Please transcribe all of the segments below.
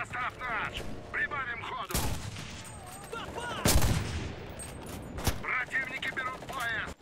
Состав наш! Прибавим ходу! Противники берут поезд!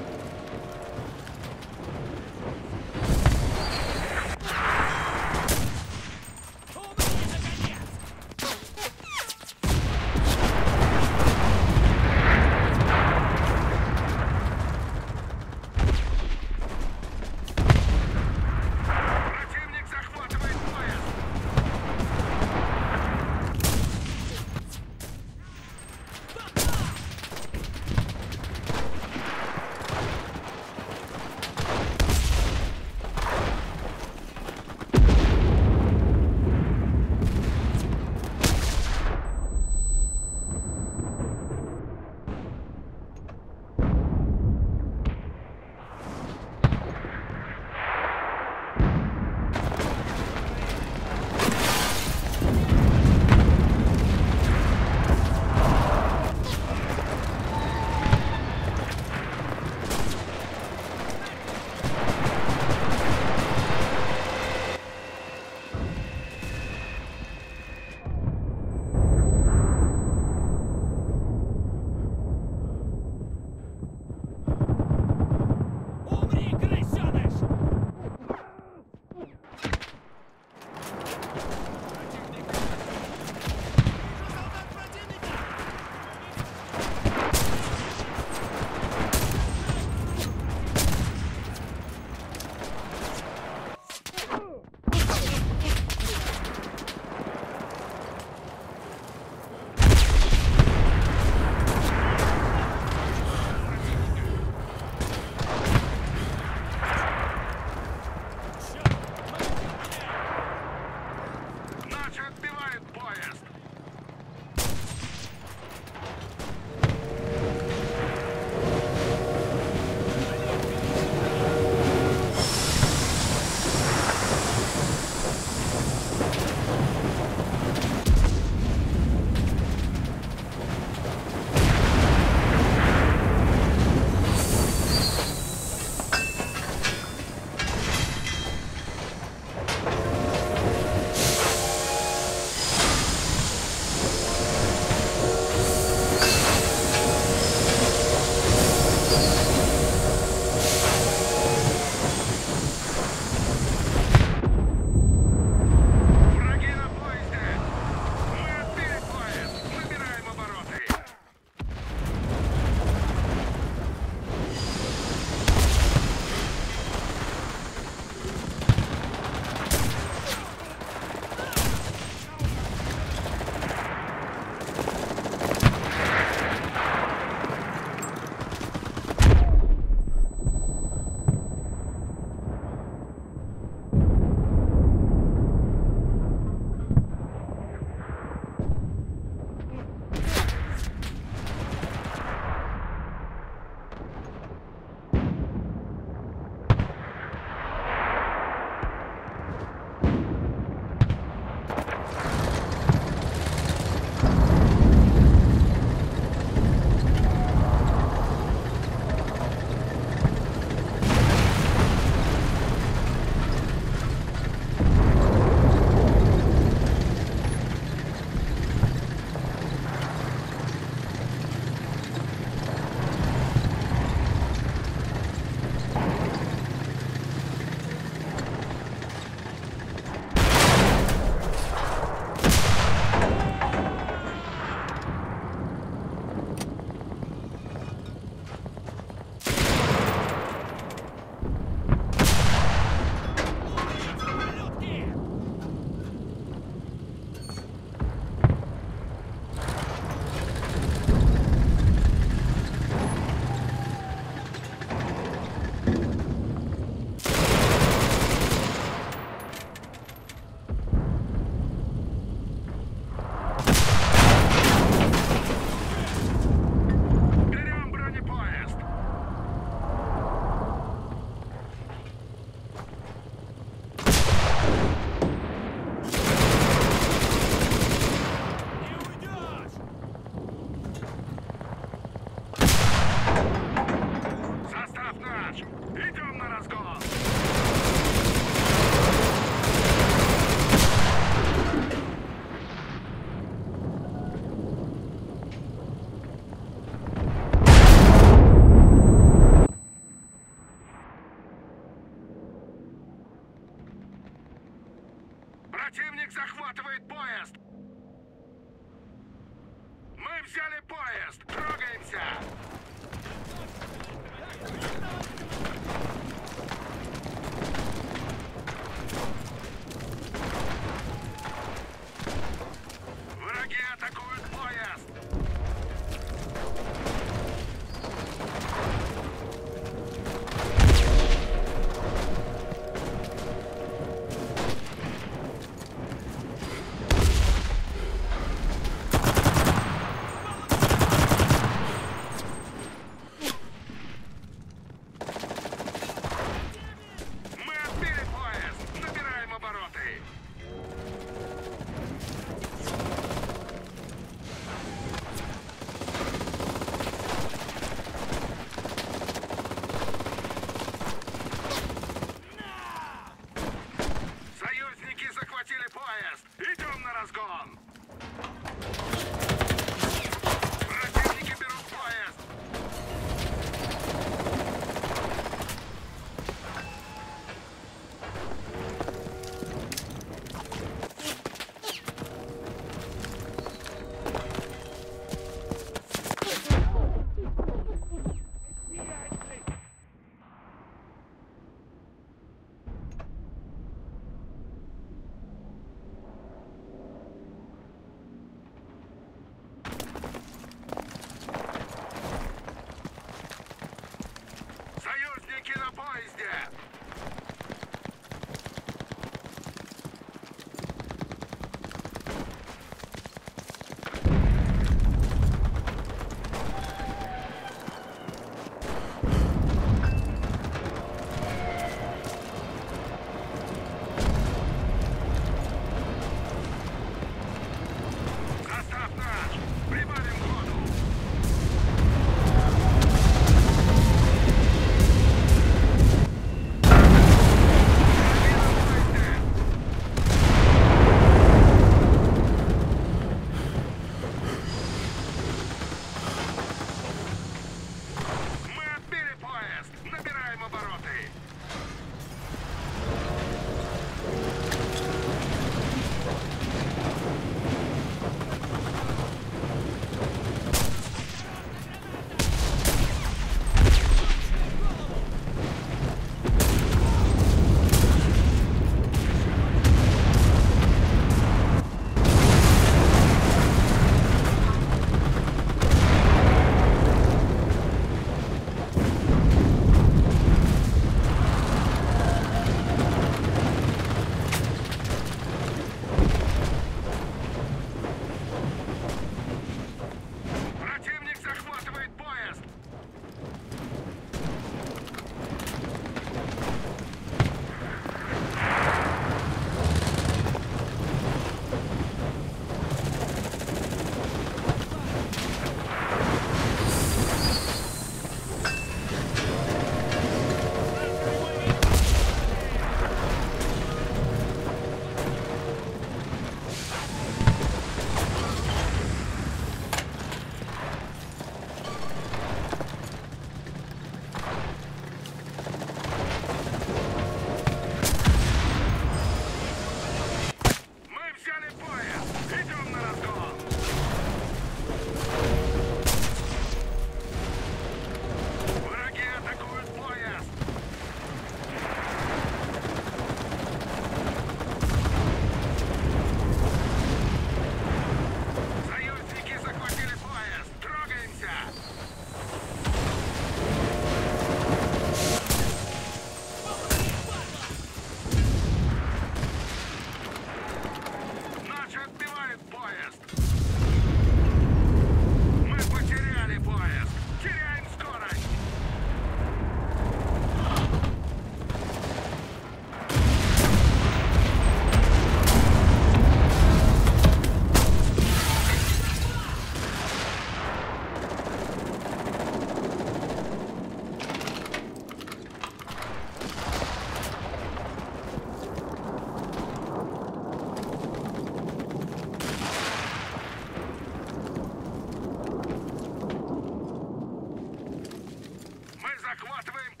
захватываем